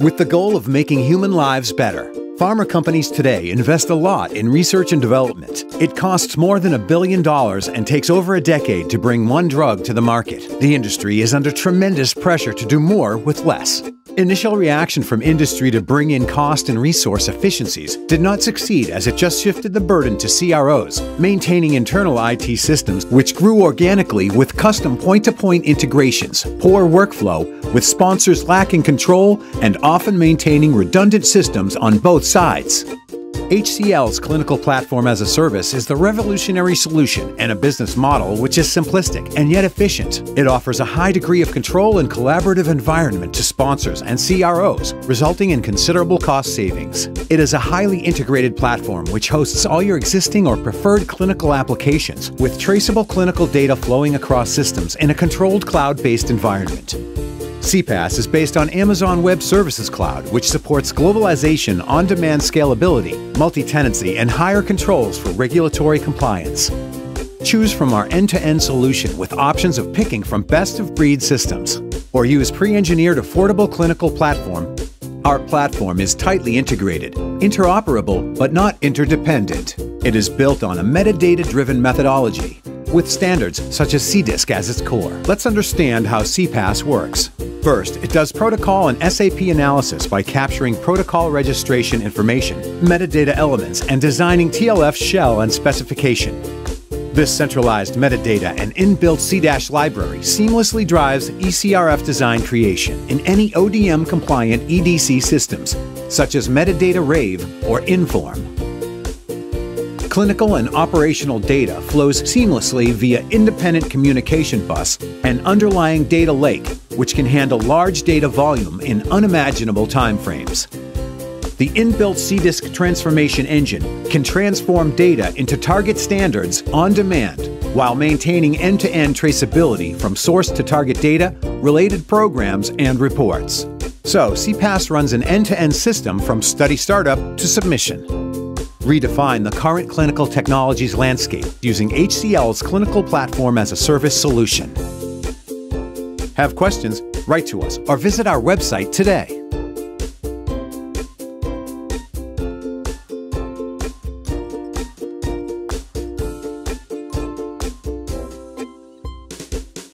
With the goal of making human lives better, pharma companies today invest a lot in research and development. It costs more than a billion dollars and takes over a decade to bring one drug to the market. The industry is under tremendous pressure to do more with less. Initial reaction from industry to bring in cost and resource efficiencies did not succeed as it just shifted the burden to CROs, maintaining internal IT systems which grew organically with custom point to point integrations, poor workflow, with sponsors lacking control, and often maintaining redundant systems on both sides. HCL's Clinical Platform as a Service is the revolutionary solution and a business model which is simplistic and yet efficient. It offers a high degree of control and collaborative environment to sponsors and CROs, resulting in considerable cost savings. It is a highly integrated platform which hosts all your existing or preferred clinical applications with traceable clinical data flowing across systems in a controlled cloud based environment. CPaaS is based on Amazon Web Services Cloud, which supports globalization, on demand scalability, multi tenancy, and higher controls for regulatory compliance. Choose from our end to end solution with options of picking from best of breed systems, or use pre engineered affordable clinical platform. Our platform is tightly integrated, interoperable, but not interdependent. It is built on a metadata driven methodology with standards such as CDISC as its core. Let's understand how CPaaS works. First, it does protocol and SAP analysis by capturing protocol registration information, metadata elements, and designing TLF shell and specification. This centralized metadata and inbuilt CDASH library seamlessly drives ECRF design creation in any ODM compliant EDC systems, such as Medidata Rave or Inform. Clinical and operational data flows seamlessly via independent communication bus and underlying data lake, which can handle large data volume in unimaginable timeframes. The inbuilt CDISC transformation engine can transform data into target standards on demand while maintaining end to end traceability from source to target data, related programs, and reports. So, CPaaS runs an end to end system from study startup to submission redefine the current clinical technologies landscape using HCL's Clinical Platform as a Service solution. Have questions? Write to us or visit our website today.